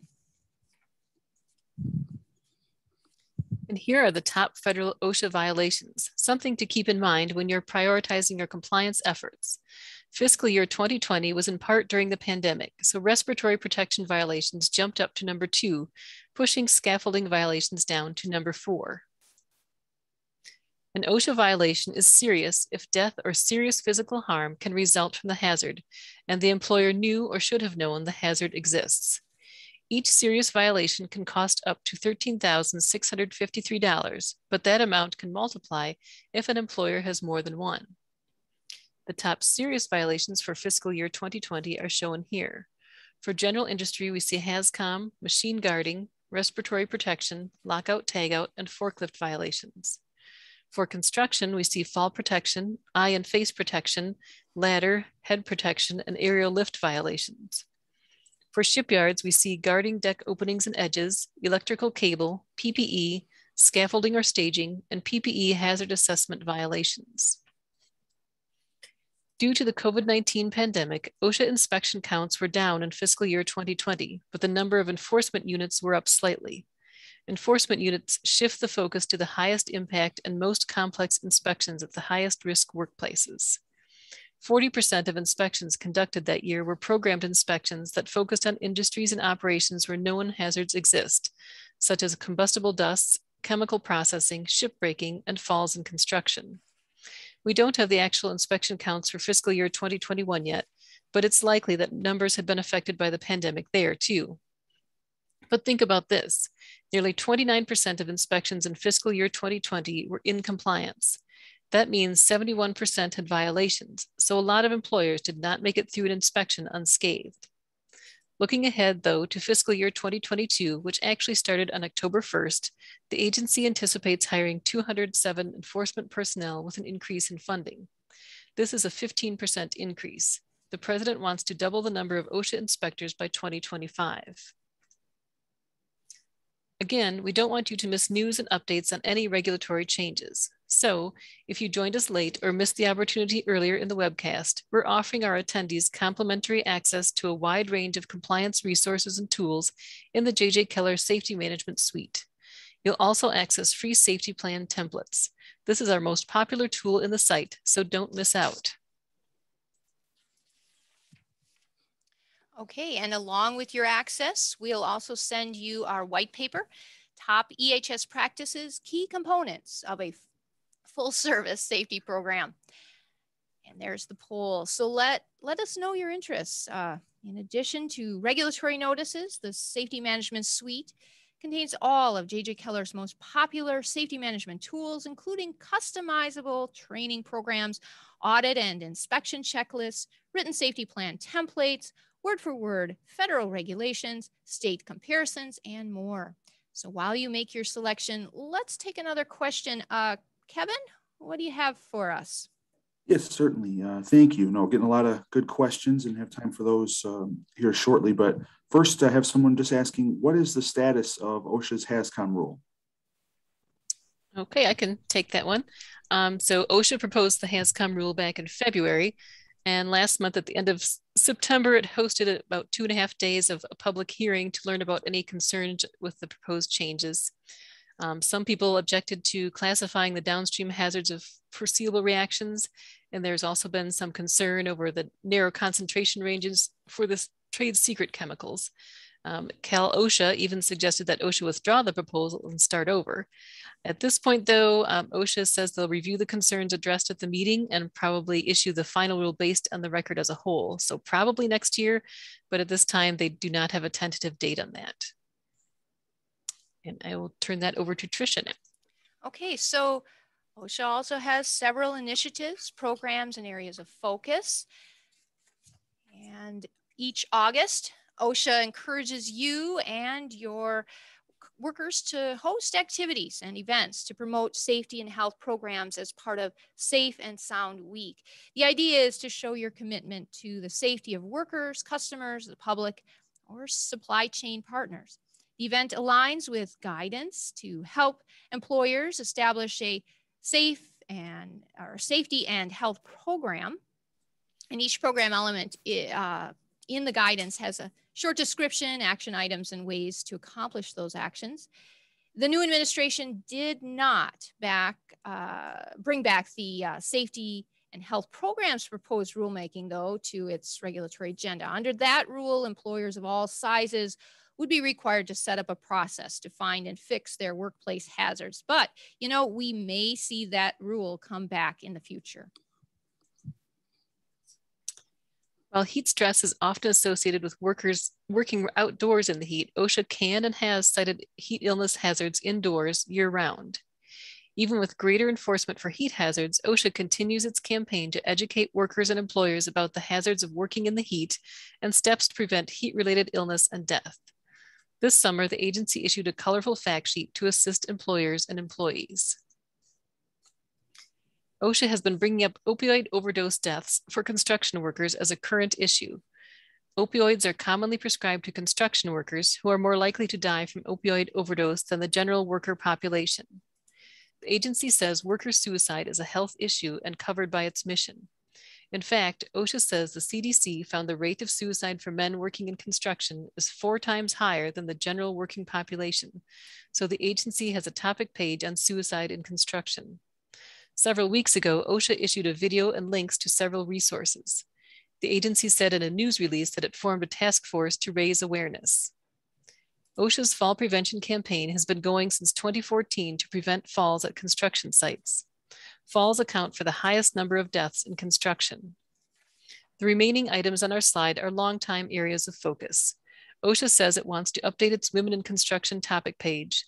And here are the top federal OSHA violations, something to keep in mind when you're prioritizing your compliance efforts. Fiscal year 2020 was in part during the pandemic, so respiratory protection violations jumped up to number two, pushing scaffolding violations down to number four. An OSHA violation is serious if death or serious physical harm can result from the hazard, and the employer knew or should have known the hazard exists. Each serious violation can cost up to $13,653, but that amount can multiply if an employer has more than one. The top serious violations for fiscal year 2020 are shown here. For general industry, we see HazCom, machine guarding, respiratory protection, lockout tagout, and forklift violations. For construction, we see fall protection, eye and face protection, ladder, head protection, and aerial lift violations. For shipyards, we see guarding deck openings and edges, electrical cable, PPE, scaffolding or staging, and PPE hazard assessment violations. Due to the COVID 19 pandemic, OSHA inspection counts were down in fiscal year 2020, but the number of enforcement units were up slightly enforcement units shift the focus to the highest impact and most complex inspections at the highest risk workplaces. 40% of inspections conducted that year were programmed inspections that focused on industries and operations where known hazards exist, such as combustible dusts, chemical processing, shipbreaking, and falls in construction. We don't have the actual inspection counts for fiscal year 2021 yet, but it's likely that numbers had been affected by the pandemic there too. But think about this nearly 29% of inspections in fiscal year 2020 were in compliance. That means 71% had violations, so a lot of employers did not make it through an inspection unscathed. Looking ahead, though, to fiscal year 2022, which actually started on October 1st, the agency anticipates hiring 207 enforcement personnel with an increase in funding. This is a 15% increase. The president wants to double the number of OSHA inspectors by 2025. Again, we don't want you to miss news and updates on any regulatory changes. So if you joined us late or missed the opportunity earlier in the webcast, we're offering our attendees complimentary access to a wide range of compliance resources and tools in the JJ Keller Safety Management Suite. You'll also access free safety plan templates. This is our most popular tool in the site, so don't miss out. Okay, and along with your access, we'll also send you our white paper, Top EHS Practices, Key Components of a Full Service Safety Program. And there's the poll. So let, let us know your interests. Uh, in addition to regulatory notices, the Safety Management Suite contains all of JJ Keller's most popular safety management tools, including customizable training programs, audit and inspection checklists, written safety plan templates, word for word, federal regulations, state comparisons, and more. So while you make your selection, let's take another question. Uh, Kevin, what do you have for us? Yes, certainly. Uh, thank you. No, getting a lot of good questions and have time for those um, here shortly. But first, I have someone just asking, what is the status of OSHA's HazCom rule? Okay, I can take that one. Um, so OSHA proposed the HazCom rule back in February, and last month, at the end of September, it hosted about two and a half days of a public hearing to learn about any concerns with the proposed changes. Um, some people objected to classifying the downstream hazards of foreseeable reactions, and there's also been some concern over the narrow concentration ranges for the trade secret chemicals. Um, Cal OSHA even suggested that OSHA withdraw the proposal and start over. At this point, though, um, OSHA says they'll review the concerns addressed at the meeting and probably issue the final rule based on the record as a whole. So probably next year, but at this time, they do not have a tentative date on that. And I will turn that over to Tricia now. Okay, so OSHA also has several initiatives, programs, and areas of focus. And each August, OSHA encourages you and your workers to host activities and events to promote safety and health programs as part of Safe and Sound Week. The idea is to show your commitment to the safety of workers, customers, the public, or supply chain partners. The event aligns with guidance to help employers establish a safe and or safety and health program. And each program element uh, in the guidance has a short description, action items, and ways to accomplish those actions. The new administration did not back, uh, bring back the uh, safety and health programs proposed rulemaking, though, to its regulatory agenda. Under that rule, employers of all sizes would be required to set up a process to find and fix their workplace hazards. But, you know, we may see that rule come back in the future. While heat stress is often associated with workers working outdoors in the heat, OSHA can and has cited heat illness hazards indoors year round. Even with greater enforcement for heat hazards, OSHA continues its campaign to educate workers and employers about the hazards of working in the heat and steps to prevent heat related illness and death. This summer, the agency issued a colorful fact sheet to assist employers and employees. OSHA has been bringing up opioid overdose deaths for construction workers as a current issue. Opioids are commonly prescribed to construction workers who are more likely to die from opioid overdose than the general worker population. The agency says worker suicide is a health issue and covered by its mission. In fact, OSHA says the CDC found the rate of suicide for men working in construction is four times higher than the general working population. So the agency has a topic page on suicide in construction. Several weeks ago, OSHA issued a video and links to several resources. The agency said in a news release that it formed a task force to raise awareness. OSHA's fall prevention campaign has been going since 2014 to prevent falls at construction sites. Falls account for the highest number of deaths in construction. The remaining items on our slide are long-time areas of focus. OSHA says it wants to update its Women in Construction topic page.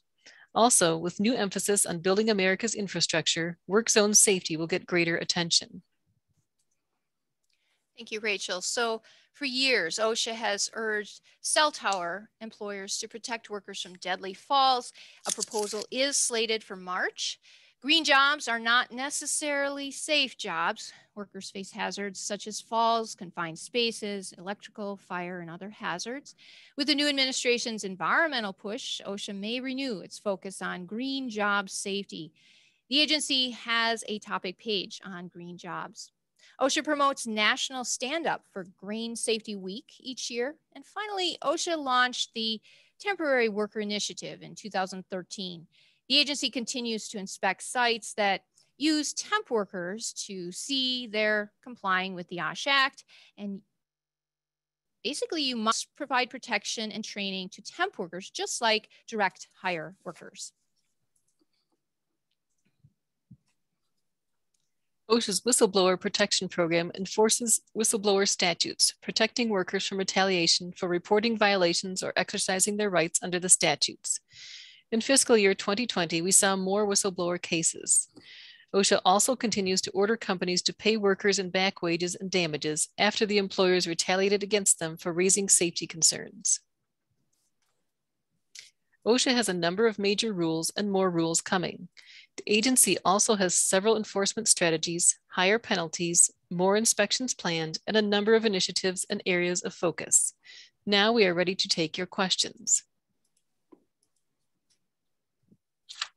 Also, with new emphasis on building America's infrastructure, work zone safety will get greater attention. Thank you, Rachel. So for years, OSHA has urged cell tower employers to protect workers from deadly falls. A proposal is slated for March. Green jobs are not necessarily safe jobs. Workers face hazards such as falls, confined spaces, electrical, fire, and other hazards. With the new administration's environmental push, OSHA may renew its focus on green job safety. The agency has a topic page on green jobs. OSHA promotes National Stand Up for Green Safety Week each year. And finally, OSHA launched the Temporary Worker Initiative in 2013. The agency continues to inspect sites that use temp workers to see they're complying with the OSH Act. And basically, you must provide protection and training to temp workers, just like direct hire workers. OSHA's Whistleblower Protection Program enforces whistleblower statutes, protecting workers from retaliation for reporting violations or exercising their rights under the statutes. In fiscal year 2020, we saw more whistleblower cases. OSHA also continues to order companies to pay workers in back wages and damages after the employers retaliated against them for raising safety concerns. OSHA has a number of major rules and more rules coming. The agency also has several enforcement strategies, higher penalties, more inspections planned, and a number of initiatives and areas of focus. Now we are ready to take your questions.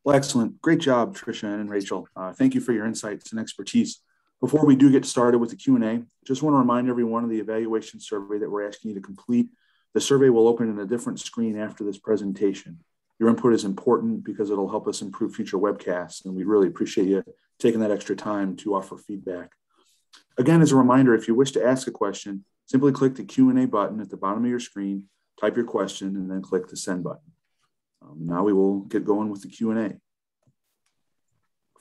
Well, excellent. Great job, Tricia and Rachel. Uh, thank you for your insights and expertise. Before we do get started with the Q&A, just want to remind everyone of the evaluation survey that we're asking you to complete. The survey will open in a different screen after this presentation. Your input is important because it'll help us improve future webcasts, and we really appreciate you taking that extra time to offer feedback. Again, as a reminder, if you wish to ask a question, simply click the Q&A button at the bottom of your screen, type your question, and then click the send button. Um, now we will get going with the Q&A.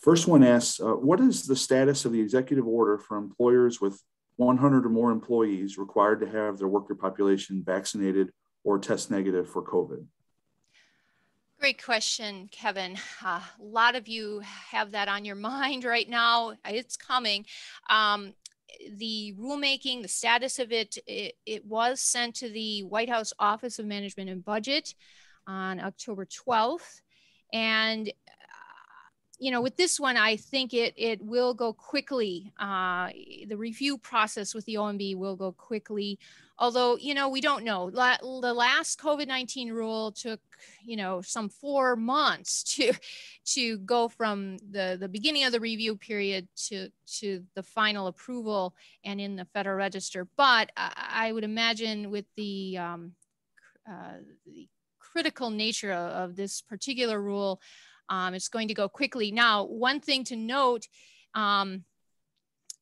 First one asks, uh, what is the status of the executive order for employers with 100 or more employees required to have their worker population vaccinated or test negative for COVID? Great question, Kevin. Uh, a lot of you have that on your mind right now. It's coming. Um, the rulemaking, the status of it, it, it, was sent to the White House Office of Management and Budget on October 12th. And you know, with this one, I think it it will go quickly. Uh, the review process with the OMB will go quickly, although you know we don't know. La- the last COVID nineteen rule took you know some four months to to go from the the beginning of the review period to to the final approval and in the Federal Register. But I, I would imagine with the um, uh, the critical nature of, of this particular rule. Um, it's going to go quickly. Now, one thing to note um,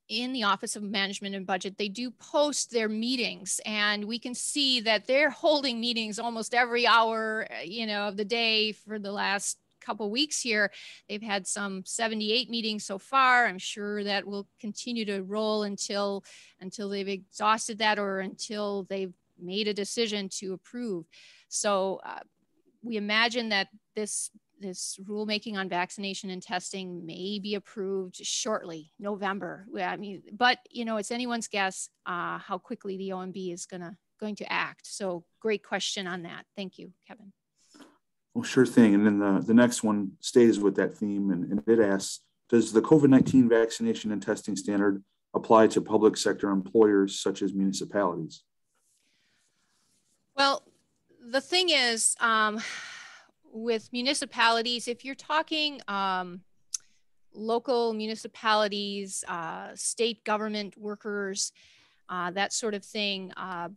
in the Office of Management and Budget, they do post their meetings, and we can see that they're holding meetings almost every hour, uh, you know, of the day for the last couple weeks here. They've had some 78 meetings so far. I'm sure that will continue to roll until until they've exhausted that or until they've made a decision to approve. So uh, we imagine that this this rulemaking on vaccination and testing may be approved shortly, November. I mean, but you know, it's anyone's guess uh, how quickly the OMB is gonna going to act. So, great question on that. Thank you, Kevin. Well, sure thing. And then the, the next one stays with that theme, and, and it asks, does the COVID-19 vaccination and testing standard apply to public sector employers such as municipalities? The thing is, um, with municipalities, if you're talking um, local municipalities, uh, state government workers, uh, that sort of thing, uh,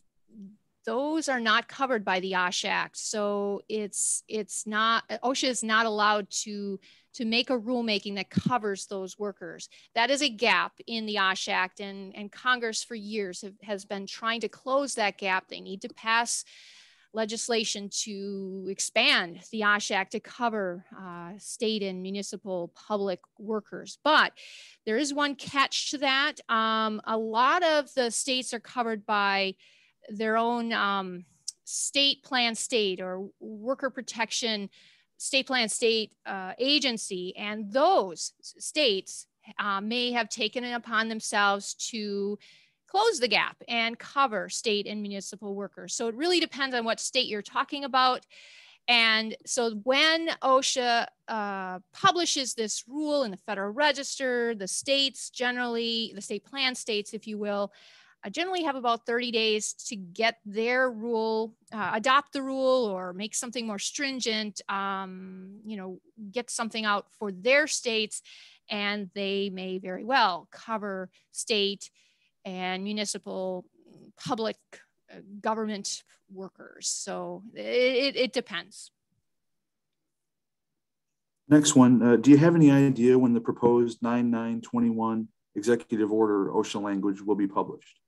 those are not covered by the OSH Act. So it's it's not OSHA is not allowed to to make a rulemaking that covers those workers. That is a gap in the OSH Act, and and Congress for years have, has been trying to close that gap. They need to pass legislation to expand the OSH Act to cover uh, state and municipal public workers. But there is one catch to that. Um, a lot of the states are covered by their own um, state plan state or worker protection state plan state uh, agency. And those states uh, may have taken it upon themselves to close the gap and cover state and municipal workers. So it really depends on what state you're talking about. And so when OSHA uh, publishes this rule in the Federal Register, the states generally, the state plan states, if you will, uh, generally have about 30 days to get their rule, uh, adopt the rule or make something more stringent, um, you know, get something out for their states. And they may very well cover state and municipal public uh, government workers. So it, it depends. Next one, uh, do you have any idea when the proposed 9921 executive order OSHA language will be published?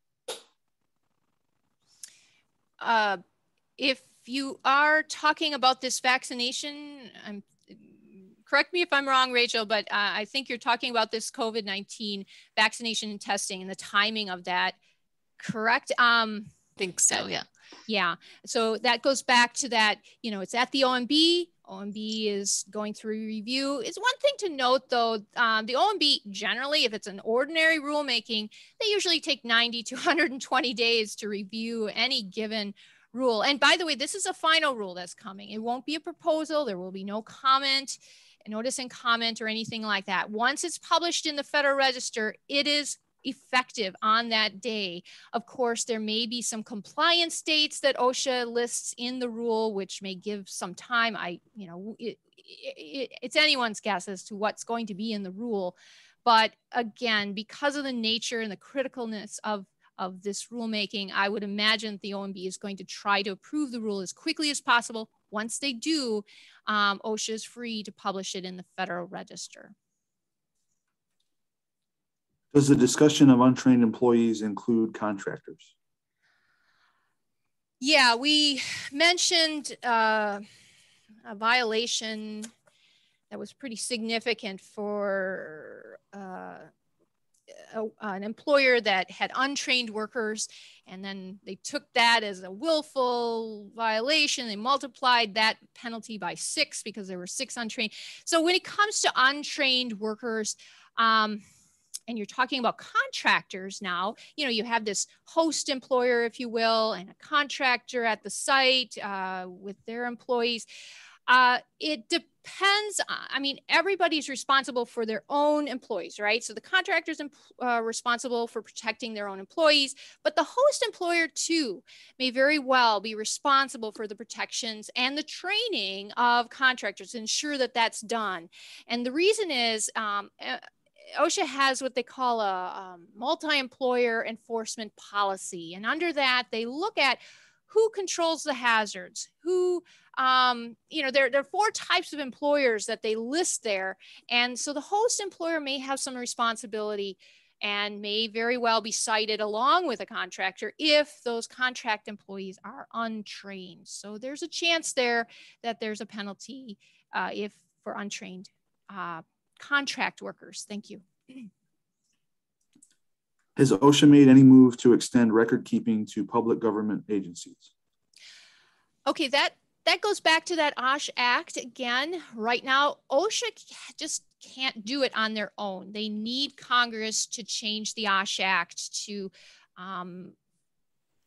Uh, if you are talking about this vaccination, I'm correct me if I'm wrong, Rachel, but uh, I think you're talking about this COVID 19 vaccination and testing and the timing of that, correct? Um, I think so, yeah. Yeah. So that goes back to that, you know, it's at the OMB. OMB is going through review. It's one thing to note though, um, the OMB generally, if it's an ordinary rulemaking, they usually take 90 to 120 days to review any given rule. And by the way, this is a final rule that's coming. It won't be a proposal. There will be no comment notice and comment or anything like that. Once it's published in the Federal Register, it is effective on that day. Of course, there may be some compliance dates that OSHA lists in the rule, which may give some time. I, you know, it, it, it's anyone's guess as to what's going to be in the rule. But again, because of the nature and the criticalness of of this rulemaking, I would imagine the OMB is going to try to approve the rule as quickly as possible. Once they do, um, OSHA is free to publish it in the Federal Register. Does the discussion of untrained employees include contractors? Yeah, we mentioned uh, a violation that was pretty significant for uh, a, an employer that had untrained workers and then they took that as a willful violation they multiplied that penalty by six because there were six untrained so when it comes to untrained workers um, and you're talking about contractors now, you know, you have this host employer, if you will, and a contractor at the site uh, with their employees. Uh, it depends. Uh, I mean, everybody's responsible for their own employees, right? So the contractor's uh, responsible for protecting their own employees, but the host employer too may very well be responsible for the protections and the training of contractors to ensure that that's done. And the reason is um, OSHA has what they call a um, multi-employer enforcement policy. And under that, they look at who controls the hazards, who, um, you know, there, there are four types of employers that they list there. And so the host employer may have some responsibility and may very well be cited along with a contractor if those contract employees are untrained. So there's a chance there that there's a penalty uh, if for untrained uh, contract workers. Thank you. Has OSHA made any move to extend record keeping to public government agencies? Okay, that that goes back to that OSH Act again. Right now, OSHA just can't do it on their own. They need Congress to change the OSH Act to um,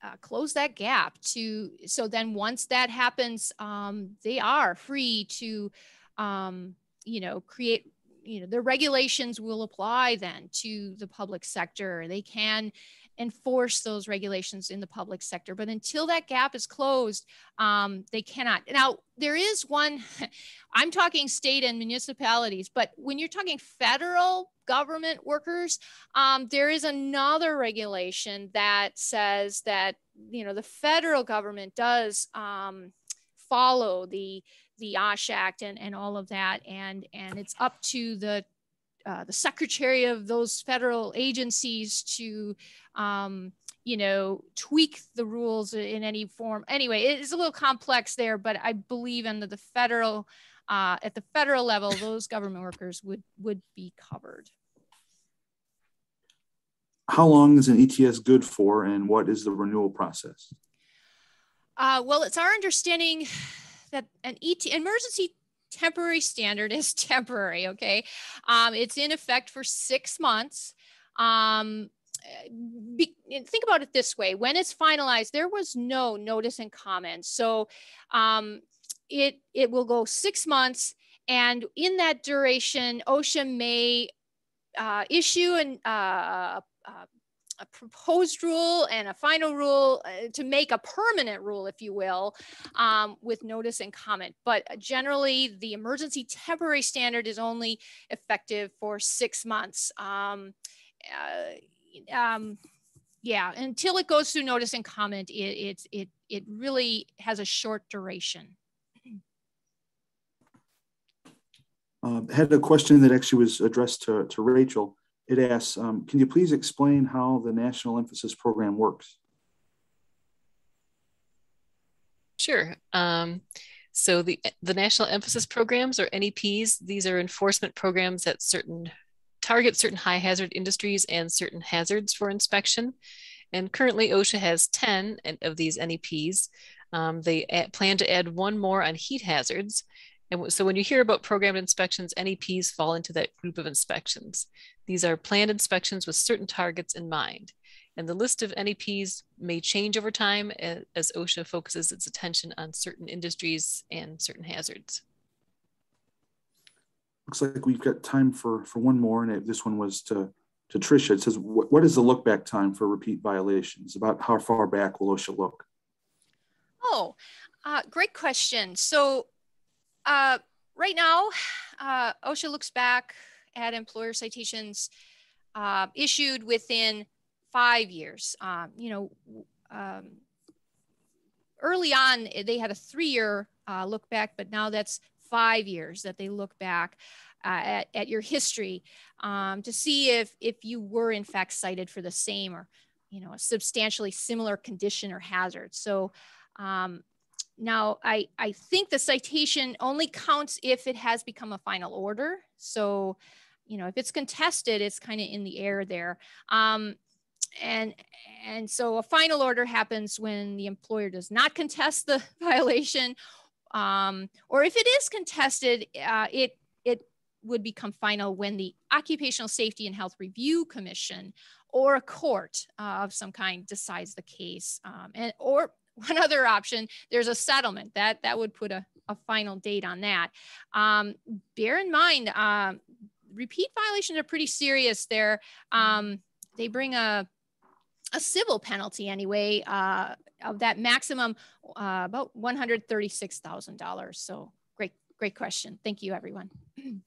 uh, close that gap. To so then once that happens, um, they are free to, um, you know, create you know the regulations will apply then to the public sector. They can enforce those regulations in the public sector but until that gap is closed um, they cannot. Now there is one i'm talking state and municipalities but when you're talking federal government workers um, there is another regulation that says that you know the federal government does um, follow the the OSH Act and, and all of that. And, and it's up to the, uh, the secretary of those federal agencies to, um, you know, tweak the rules in any form. Anyway, it's a little complex there, but I believe under the federal, uh, at the federal level, those government workers would, would be covered. How long is an ETS good for and what is the renewal process? Uh, well, it's our understanding that an ET emergency temporary standard is temporary. Okay, um, it's in effect for six months. Um, be, think about it this way: when it's finalized, there was no notice and comment, so um, it it will go six months, and in that duration, OSHA may uh, issue an, uh, uh, a proposed rule and a final rule uh, to make a permanent rule, if you will, um, with notice and comment. But generally, the emergency temporary standard is only effective for six months. Um, uh, um, yeah, until it goes through notice and comment, it, it, it, it really has a short duration. Uh, had a question that actually was addressed to, to Rachel it asks, um, can you please explain how the National Emphasis Program works? Sure. Um, so the, the National Emphasis Programs or NEPs, these are enforcement programs that certain target certain high hazard industries and certain hazards for inspection. And currently OSHA has 10 of these NEPs. Um, they plan to add one more on heat hazards. And so when you hear about programmed inspections, NEPs fall into that group of inspections. These are planned inspections with certain targets in mind. And the list of NEPs may change over time as OSHA focuses its attention on certain industries and certain hazards. Looks like we've got time for, for one more, and this one was to, to Tricia. It says, what, what is the look back time for repeat violations? About how far back will OSHA look? Oh, uh, great question. So uh, right now, uh, OSHA looks back at employer citations uh, issued within five years. Um, you know, um, early on, they had a three year uh, look back, but now that's five years that they look back. Uh, at, at your history um, to see if if you were in fact cited for the same or you know a substantially similar condition or hazard so um, now, I, I think the citation only counts if it has become a final order. So, you know, if it's contested, it's kind of in the air there. Um, and and so a final order happens when the employer does not contest the violation um, or if it is contested uh, it it would become final when the occupational safety and health review commission or a court uh, of some kind decides the case um, and or one other option there's a settlement that that would put a, a final date on that um, bear in mind um, repeat violations are pretty serious there um, they bring a a civil penalty anyway uh, of that maximum uh, about $136,000. So great, great question. Thank you, everyone.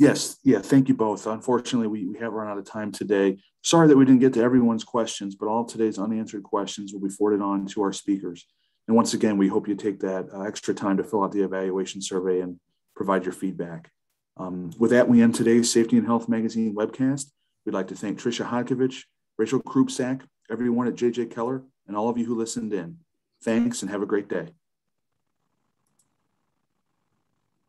Yes, yeah, thank you both. Unfortunately, we, we have run out of time today. Sorry that we didn't get to everyone's questions, but all today's unanswered questions will be forwarded on to our speakers. And once again, we hope you take that uh, extra time to fill out the evaluation survey and provide your feedback. Um, with that, we end today's Safety and Health Magazine webcast. We'd like to thank Tricia Hodkiewicz Rachel Krubsack, everyone at JJ Keller, and all of you who listened in. Thanks and have a great day.